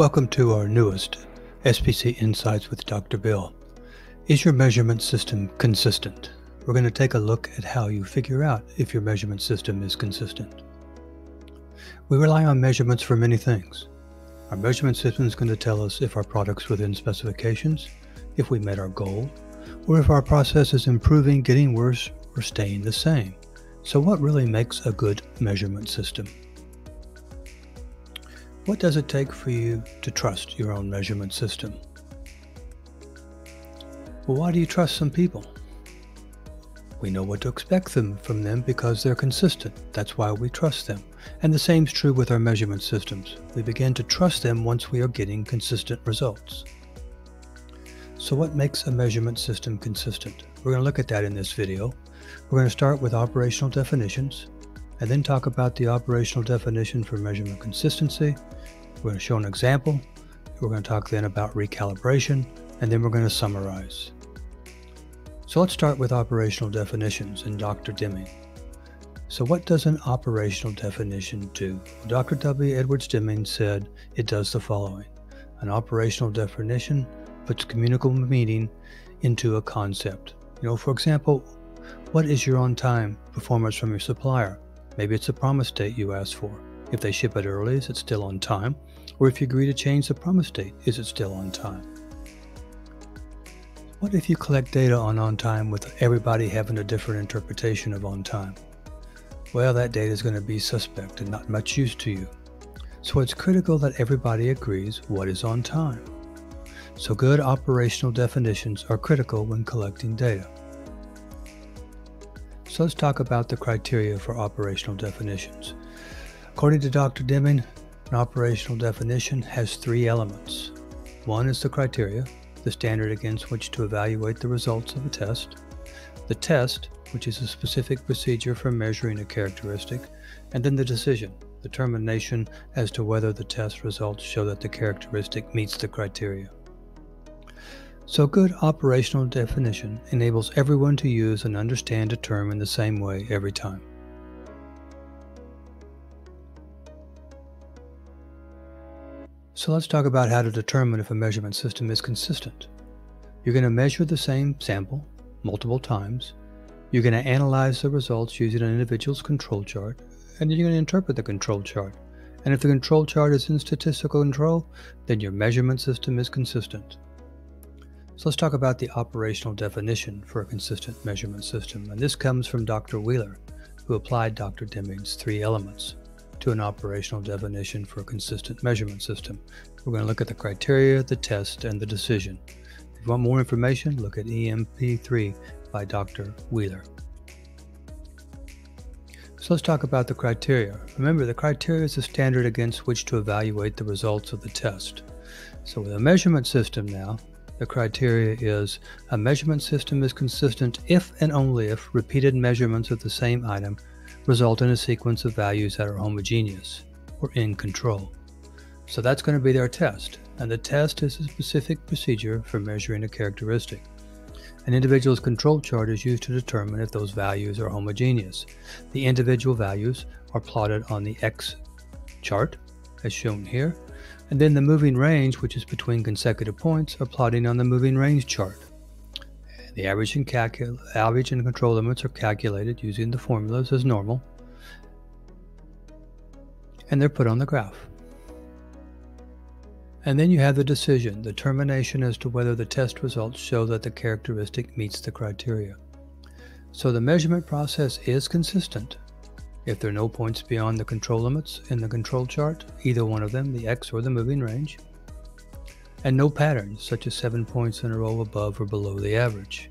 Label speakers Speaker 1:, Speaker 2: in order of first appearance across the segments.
Speaker 1: Welcome to our newest SPC Insights with Dr. Bill. Is your measurement system consistent? We're going to take a look at how you figure out if your measurement system is consistent. We rely on measurements for many things. Our measurement system is going to tell us if our product's within specifications, if we met our goal, or if our process is improving, getting worse, or staying the same. So what really makes a good measurement system? What does it take for you to trust your own measurement system? Well, why do you trust some people? We know what to expect them from them because they're consistent. That's why we trust them. And the same is true with our measurement systems. We begin to trust them once we are getting consistent results. So what makes a measurement system consistent? We're going to look at that in this video. We're going to start with operational definitions and then talk about the operational definition for measurement consistency. We're going to show an example. We're going to talk then about recalibration and then we're going to summarize. So let's start with operational definitions and Dr. Deming. So what does an operational definition do? Dr. W. Edwards Deming said it does the following. An operational definition puts communicable meaning into a concept. You know, for example, what is your on-time performance from your supplier? Maybe it's a promise date you asked for. If they ship it early, is it still on time? Or if you agree to change the promise date, is it still on time? What if you collect data on on time with everybody having a different interpretation of on time? Well, that data is going to be suspect and not much use to you. So it's critical that everybody agrees what is on time. So good operational definitions are critical when collecting data. So let's talk about the criteria for operational definitions. According to Dr. Deming, an operational definition has three elements. One is the criteria, the standard against which to evaluate the results of a test, the test, which is a specific procedure for measuring a characteristic, and then the decision, determination as to whether the test results show that the characteristic meets the criteria. So good operational definition enables everyone to use and understand a term in the same way every time. So let's talk about how to determine if a measurement system is consistent. You're going to measure the same sample multiple times. You're going to analyze the results using an individual's control chart, and then you're going to interpret the control chart. And if the control chart is in statistical control, then your measurement system is consistent. So let's talk about the operational definition for a consistent measurement system. And this comes from Dr. Wheeler, who applied Dr. Deming's three elements to an operational definition for a consistent measurement system. We're going to look at the criteria, the test, and the decision. If you want more information, look at EMP3 by Dr. Wheeler. So let's talk about the criteria. Remember, the criteria is the standard against which to evaluate the results of the test. So with a measurement system now, the criteria is a measurement system is consistent if and only if repeated measurements of the same item result in a sequence of values that are homogeneous or in control. So that's going to be their test, and the test is a specific procedure for measuring a characteristic. An individual's control chart is used to determine if those values are homogeneous. The individual values are plotted on the X chart, as shown here, and then the moving range, which is between consecutive points, are plotting on the moving range chart. The average and, average and control limits are calculated using the formulas as normal, and they're put on the graph. And then you have the decision, the termination as to whether the test results show that the characteristic meets the criteria. So the measurement process is consistent. If there are no points beyond the control limits in the control chart, either one of them, the X or the moving range, and no patterns, such as seven points in a row above or below the average.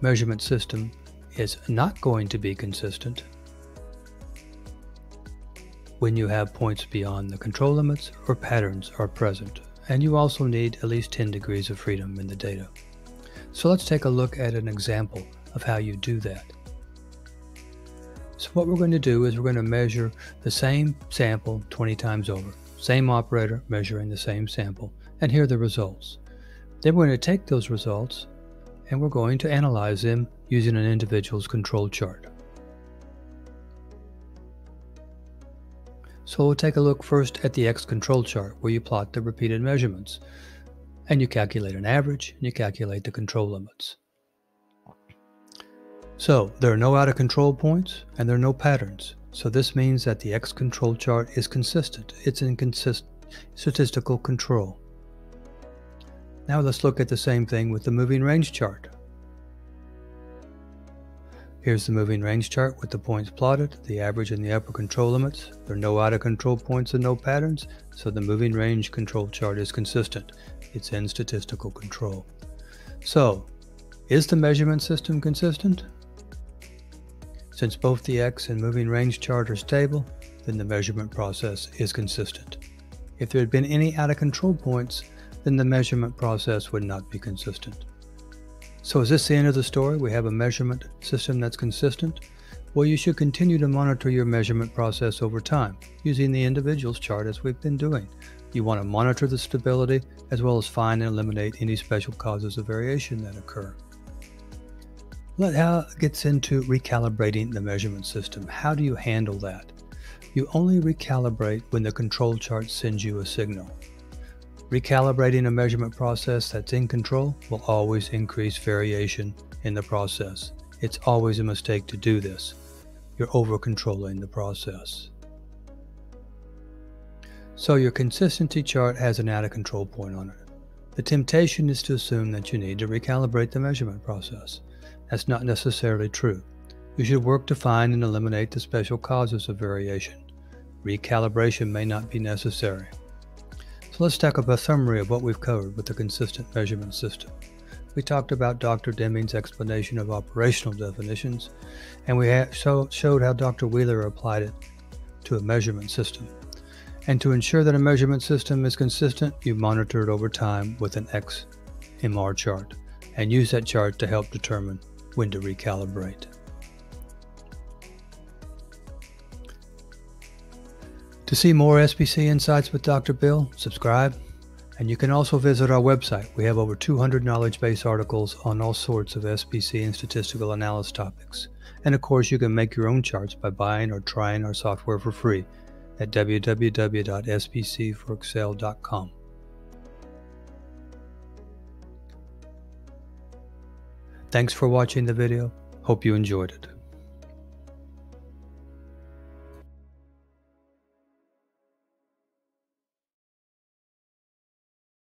Speaker 1: Measurement system is not going to be consistent when you have points beyond the control limits or patterns are present, and you also need at least 10 degrees of freedom in the data. So let's take a look at an example of how you do that. So what we're going to do is we're going to measure the same sample 20 times over. Same operator measuring the same sample. And here are the results. Then we're going to take those results and we're going to analyze them using an individual's control chart. So we'll take a look first at the X control chart where you plot the repeated measurements and you calculate an average and you calculate the control limits. So there are no out of control points and there are no patterns. So this means that the X control chart is consistent. It's in statistical control. Now let's look at the same thing with the moving range chart. Here's the moving range chart with the points plotted, the average and the upper control limits. There are no out of control points and no patterns, so the moving range control chart is consistent. It's in statistical control. So, is the measurement system consistent? Since both the X and moving range chart are stable, then the measurement process is consistent. If there had been any out of control points, then the measurement process would not be consistent. So is this the end of the story? We have a measurement system that's consistent? Well, you should continue to monitor your measurement process over time, using the individual's chart as we've been doing. You want to monitor the stability as well as find and eliminate any special causes of variation that occur. Let how gets into recalibrating the measurement system. How do you handle that? You only recalibrate when the control chart sends you a signal. Recalibrating a measurement process that's in control will always increase variation in the process. It's always a mistake to do this. You're over controlling the process. So your consistency chart has an out of control point on it. The temptation is to assume that you need to recalibrate the measurement process. That's not necessarily true. You should work to find and eliminate the special causes of variation. Recalibration may not be necessary. So let's take up a summary of what we've covered with the consistent measurement system. We talked about Dr. Deming's explanation of operational definitions, and we show, showed how Dr. Wheeler applied it to a measurement system. And to ensure that a measurement system is consistent, you monitor it over time with an XMR chart and use that chart to help determine when to recalibrate. To see more SPC Insights with Dr. Bill, subscribe. And you can also visit our website. We have over 200 knowledge base articles on all sorts of SPC and statistical analysis topics. And of course, you can make your own charts by buying or trying our software for free at www.spcforexcel.com. Thanks for watching the video. Hope you enjoyed it.